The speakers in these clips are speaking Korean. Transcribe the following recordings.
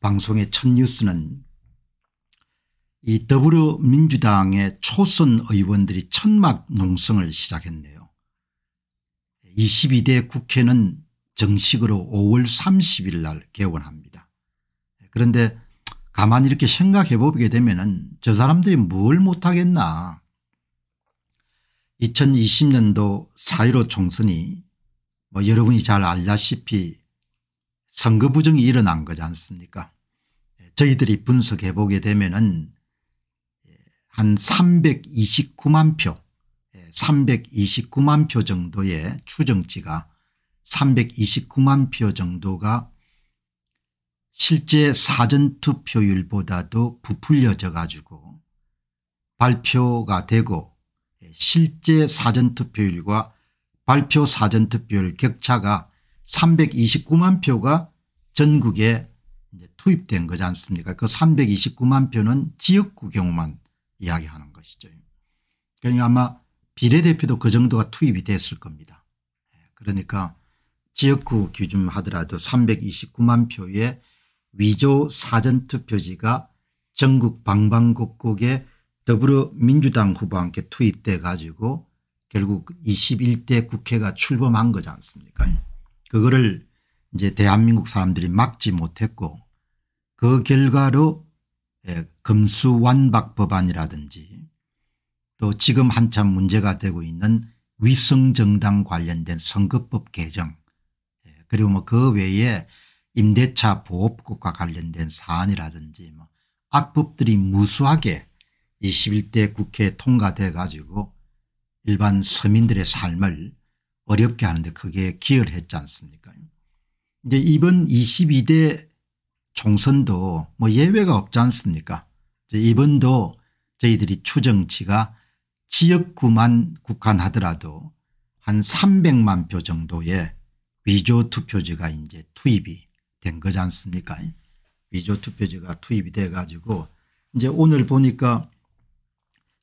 방송의 첫 뉴스는 이 더불어민주당의 초선 의원들이 천막 농성을 시작했네요. 22대 국회는 정식으로 5월 30일 날 개원합니다. 그런데 가만히 이렇게 생각해 보게 되면 저 사람들이 뭘 못하겠나 2020년도 4.15 총선이 뭐 여러분이 잘 알다시피 선거 부정이 일어난 거지 않습니까? 저희들이 분석해 보게 되면 은한 329만 표 329만 예, 표 정도의 추정치가 329만 표 정도가 실제 사전투표율보다도 부풀려져 가지고 발표가 되고 실제 사전투표율과 발표 사전투표율 격차가 329만 표가 전국에 투입된 거지 않습니까 그 329만 표는 지역구 경우만 이야기하는 것이죠. 그러니까 아마 비례대표도 그 정도가 투입이 됐을 겁니다. 그러니까 지역구 기준 하더라도 329만 표의 위조 사전투표지가 전국 방방곡곡에 더불어민주당 후보와 함께 투입돼 가지고 결국 21대 국회가 출범한 거지 않습니까 그거를 이제 대한민국 사람들이 막지 못했고 그 결과로 예, 금수완박 법안이라든지 또 지금 한참 문제가 되고 있는 위성정당 관련된 선거법 개정 예, 그리고 뭐 그 외에 임대차 보호법과 관련된 사안이라든지 뭐 악법들이 무수하게 21대 국회에 통과돼 가지고 일반 서민들의 삶을 어렵게 하는데 크게 기여를 했지 않습니까 이제 이번 22대 총선도 뭐 예외가 없지 않습니까? 이번도 저희들이 추정치가 지역구만 국한하더라도 한 300만 표 정도의 위조 투표지가 이제 투입이 된 거지 않습니까? 위조 투표지가 투입이 돼 가지고 이제 오늘 보니까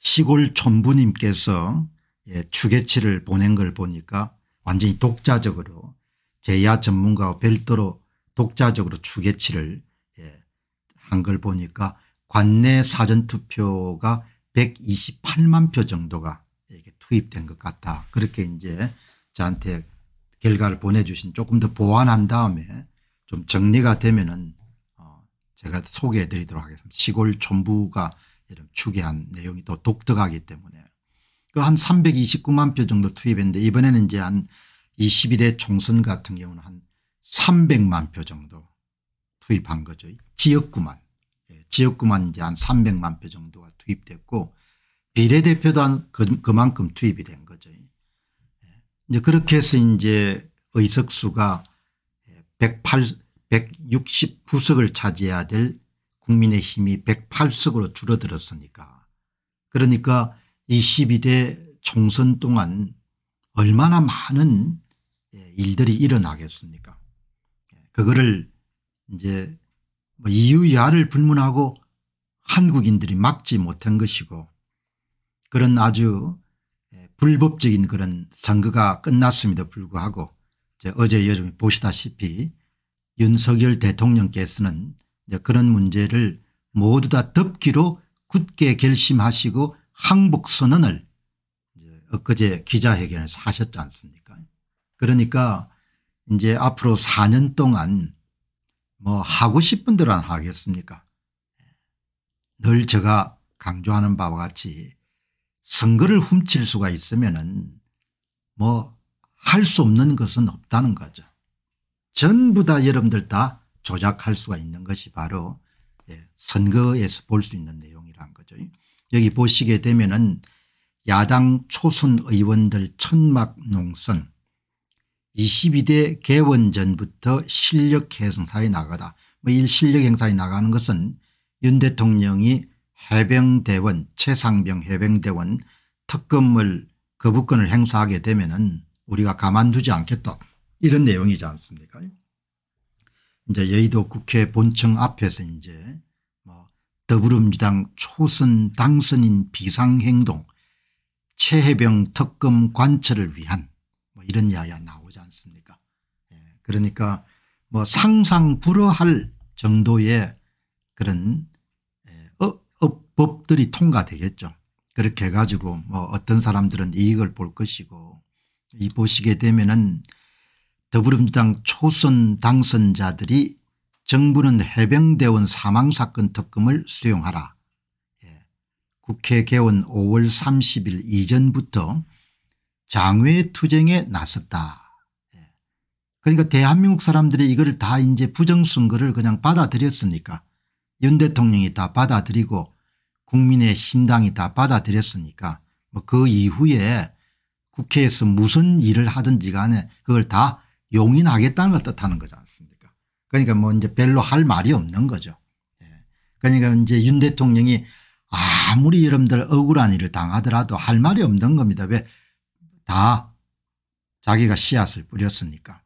시골 촌부님께서 예, 추계치를 보낸 걸 보니까 완전히 독자적으로 제야 전문가와 별도로 독자적으로 추계치를 예, 한 걸 보니까 관내 사전투표가 128만 표 정도가 이게 투입된 것 같다. 그렇게 이제 저한테 결과를 보내주신 조금 더 보완한 다음에 좀 정리가 되면은 어 제가 소개해 드리도록 하겠습니다. 시골 촌부가 이런 추계한 내용이 또 독특하기 때문에 그한 329만 표 정도 투입했는데 이번에는 이제 한 22대 총선 같은 경우는 한 300만 표 정도 투입한 거죠. 지역구만 예, 지역구만 이제 한 300만 표 정도가 투입됐고 비례대표도 한 그, 그만큼 투입이 된 거죠. 예, 이제 그렇게 해서 이제 의석수가 108, 169석을 차지해야 될 국민의힘이 108석으로 줄어들었으니까 그러니까 22대 총선 동안 얼마나 많은 예, 일들이 일어나겠습니까? 그거를 이제 뭐 이유야를 불문하고 한국인들이 막지 못한 것이고 그런 아주 예, 불법적인 그런 선거가 끝났음에도 불구하고 어제 여러분이 보시다시피 윤석열 대통령께서는 그런 문제를 모두 다 덮기로 굳게 결심하시고 항복 선언을 엊그제 기자회견에서 하셨지 않습니까 그러니까 이제 앞으로 4년 동안 뭐 하고 싶은 대로 안 하겠습니까 늘 제가 강조하는 바와 같이 선거를 훔칠 수가 있으면 뭐할 수 없는 것은 없다는 거죠. 전부 다 여러분들 다 조작할 수가 있는 것이 바로 예, 선거에서 볼 수 있는 내용이란 거죠. 여기 보시게 되면은 야당 초선 의원들 천막 농선 22대 개원 전부터 실력 행사에 나가다. 뭐이 실력 행사에 나가는 것은 윤 대통령이 해병대원 최상병 해병대원 특검을 거부권을 행사하게 되면 우리가 가만두지 않겠다. 이런 내용이지 않습니까? 이제 여의도 국회 본청 앞에서 이제 뭐 더불어민주당 초선 당선인 비상행동 최해병 특검 관철을 위한 뭐 이런 이야기가 나오지 않습니까 예. 그러니까 뭐 상상 불허할 정도의 그런 어, 어, 법들이 통과되겠죠. 그렇게 해가지고 뭐 어떤 사람들은 이익을 볼 것이고 이 보시게 되면은 더불어민주당 초선 당선자들이 정부는 해병대원 사망사건 특검을 수용하라. 예. 국회 개원 5월 30일 이전부터 장외 투쟁에 나섰다. 예. 그러니까 대한민국 사람들이 이걸 다 이제 부정선거를 그냥 받아들였으니까 윤 대통령이 다 받아들이고 국민의 힘당이 다 받아들였으니까 뭐 그 이후에 국회에서 무슨 일을 하든지 간에 그걸 다 용인하겠다는 걸 뜻하는 거지 않습니까 그러니까 뭐 이제 별로 할 말이 없는 거죠. 예. 그러니까 이제 윤 대통령이 아무리 여러분들 억울한 일을 당하더라도 할 말이 없는 겁니다. 왜 다 자기가 씨앗을 뿌렸으니까.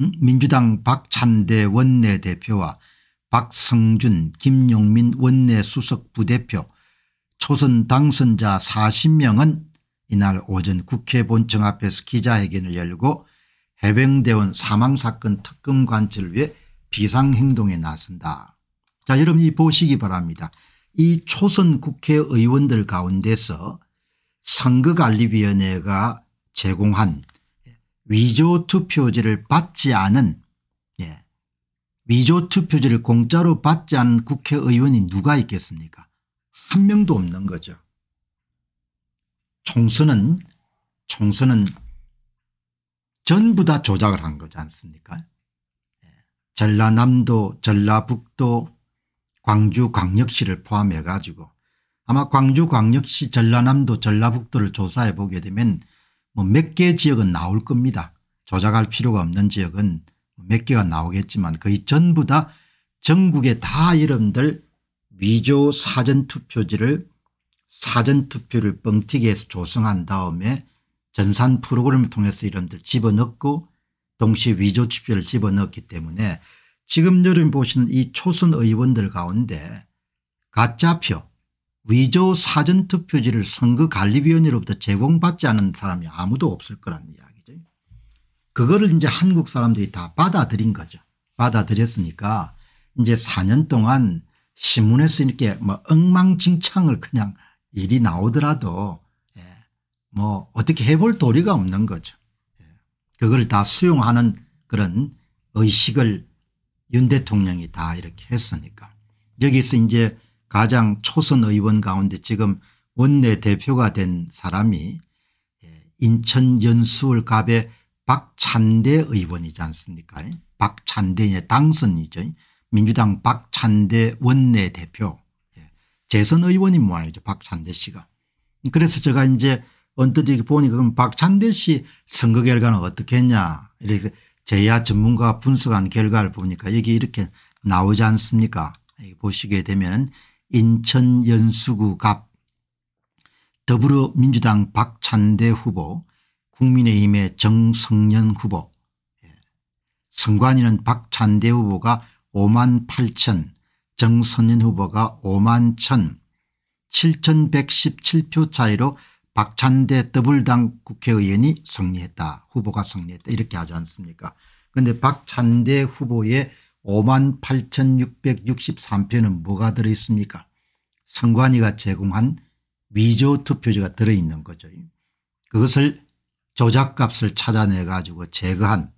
음? 민주당 박찬대 원내대표와 박성준 김용민 원내수석 부대표 초선 당선자 40명은 이날 오전 국회 본청 앞에서 기자회견을 열고 해병대원 사망사건 특검 관철을 위해 비상행동에 나선다. 자 여러분 이 보시기 바랍니다. 이 초선 국회의원들 가운데서 선거관리위원회가 제공한 위조 투표지를 받지 않은 예, 위조 투표지를 공짜로 받지 않은 국회의원이 누가 있겠습니까 한 명도 없는 거죠. 총선은 총선은 전부 다 조작을 한 거지 않습니까 예. 전라남도 전라북도 광주광역시를 포함해 가지고 아마 광주광역시 전라남도 전라북도를 조사해 보게 되면 뭐 몇 개 지역은 나올 겁니다. 조작할 필요가 없는 지역은 몇 개가 나오겠지만 거의 전부 다 전국에 다 여러분들 위조 사전투표지를 사전투표를 뻥튀기 해서 조성한 다음에 전산 프로그램을 통해서 이런들 집어넣고 동시에 위조투표를 집어넣었기 때문에 지금 여러분 보시는 이 초선 의원들 가운데 가짜표 위조 사전투표지를 선거관리위원회로부터 제공받지 않은 사람이 아무도 없을 거라는 이야기죠. 그거를 이제 한국 사람들이 다 받아들인 거죠. 받아들였으니까 이제 4년 동안 신문에서 이렇게 뭐 엉망진창을 그냥 일이 나오더라도 예. 뭐 어떻게 해볼 도리가 없는 거죠. 예. 그걸 다 수용하는 그런 의식을 윤 대통령이 다 이렇게 했으니까 여기서 이제 가장 초선 의원 가운데 지금 원내 대표가 된 사람이 예, 인천 연수울 갑의 박찬대 의원이지 않습니까 박찬대의 당선이죠. 민주당 박찬대 원내 대표 예, 재선 의원이 모양이죠. 박찬대 씨가. 그래서 제가 이제 언뜻 보니까 그럼 박찬대 씨 선거 결과는 어떻게 했냐. 이렇게 제야 전문가 분석한 결과를 보니까 여기 이렇게 나오지 않습니까? 보시게 되면 인천 연수구 갑 더불어민주당 박찬대 후보 국민의힘의 정성년 후보. 예, 선관위는 박찬대 후보가 5만 8천 정선인 후보가 5만 1천 7117표 차이로 박찬대 더불당 국회의원이 승리했다. 후보가 승리했다. 이렇게 하지 않습니까 그런데 박찬대 후보의 5만 8663표는 뭐가 들어있습니까 선관위가 제공한 위조 투표지가 들어있는 거죠. 그것을 조작값을 찾아내 가지고 제거한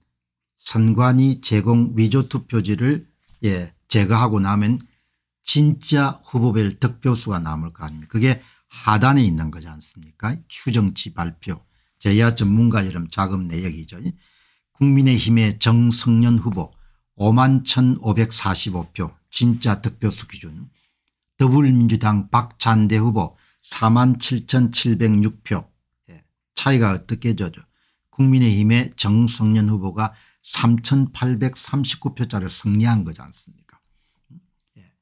선관위 제공 위조 투표지를 예, 제거하고 나면 진짜 후보별 득표수가 남을 거 아닙니까 그게 하단에 있는 거지 않습니까? 추정치 발표. 제야 전문가 이름 자금 내역이죠. 국민의힘의 정성년 후보 5만 1545표 진짜 득표수 기준. 더불민주당 박찬대 후보 4만 7706표. 예, 차이가 어떻게 져죠? 국민의힘의 정성년 후보가 3839표짜리를 승리한 거지 않습니까? 예.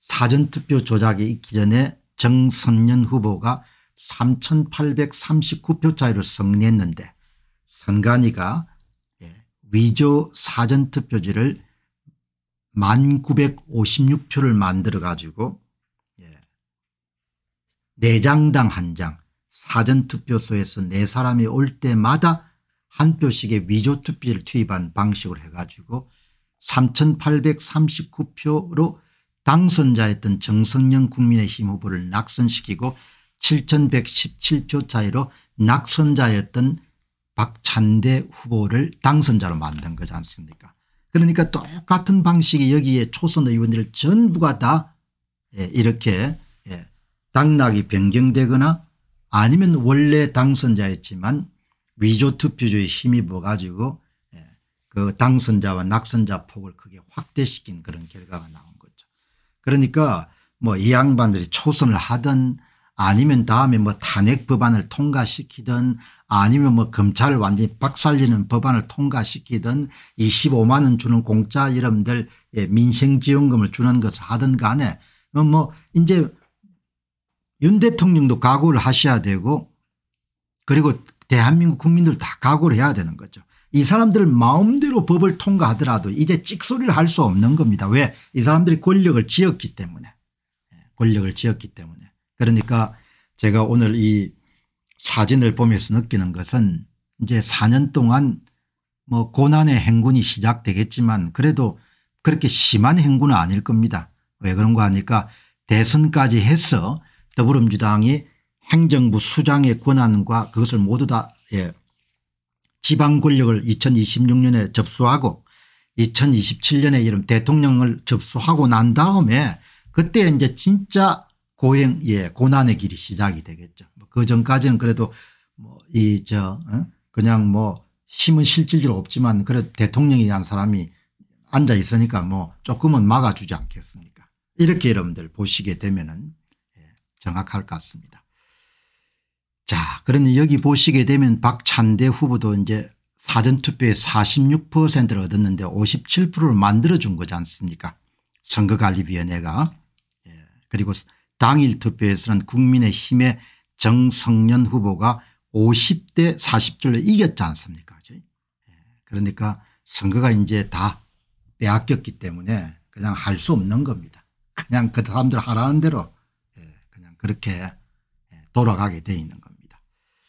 사전투표 조작이 있기 전에 정선년 후보가 3839표 차이로 승리했는데 선관위가 예. 위조 사전투표지를 1956표를 만들어 가지고 예. 4장당 한 장 사전투표소에서 네 사람이 올 때마다 한 표씩의 위조투표를 투입한 방식으로 해가지고 3839표로 당선자였던 정성영 국민의힘 후보를 낙선시키고 7117표 차이로 낙선자였던 박찬대 후보를 당선자로 만든 거지 않습니까 그러니까 똑같은 방식이 여기에 초선 의원들 전부가 다 예, 이렇게 예, 당락이 변경되거나 아니면 원래 당선자였지만 위조투표조에 힘입어 가지고 예, 그 당선자와 낙선자 폭을 크게 확대시킨 그런 결과가 나온 거죠. 그러니까 뭐 이 양반들이 초선을 하든 아니면 다음에 뭐 탄핵 법안을 통과시키든 아니면 뭐 검찰을 완전히 박살리는 법안을 통과시키든 25만 원 주는 공짜 이름들 예, 민생지원금을 주는 것을 하든 간에 뭐 이제 윤 대통령도 각오를 하셔야 되고 그리고 대한민국 국민들 다 각오를 해야 되는 거죠. 이 사람들 마음대로 법을 통과하더라도 이제 찍소리를 할 수 없는 겁니다. 왜? 이 사람들이 권력을 지었기 때문에 예, 권력을 지었기 때문에 그러니까 제가 오늘 이 사진을 보면서 느끼는 것은 이제 4년 동안 뭐 고난의 행군이 시작되겠지만 그래도 그렇게 심한 행군은 아닐 겁니다. 왜 그런가 하니까 대선까지 해서 더불어민주당이 행정부 수장의 권한과 그것을 모두 다 예, 지방 권력을 2026년에 접수하고 2027년에 이런 대통령을 접수하고 난 다음에 그때 이제 진짜 고행 예 고난의 길이 시작이 되겠죠. 뭐그 전까지는 그래도 뭐 이저 어? 그냥 뭐 힘은 실질적으로 없지만 그래도 대통령이라는 사람이 앉아 있으니까 뭐 조금은 막아주지 않겠습니까 이렇게 여러분들 보시게 되면은 예, 정확할 것 같습니다. 자 그러니 여기 보시게 되면 박찬대 후보도 이제 사전투표에 46%를 얻었는데 57%를 만들어준 거지 않습니까 선거관리위원회가 예, 그리고 당일 투표에서는 국민의힘의 정성년 후보가 50대 40줄로 이겼지 않습니까 예, 그러니까 선거가 이제 다 빼앗겼기 때문에 그냥 할 수 없는 겁니다. 그냥 그 사람들 하라는 대로 예, 그냥 그렇게 예, 돌아가게 돼 있는 겁니다.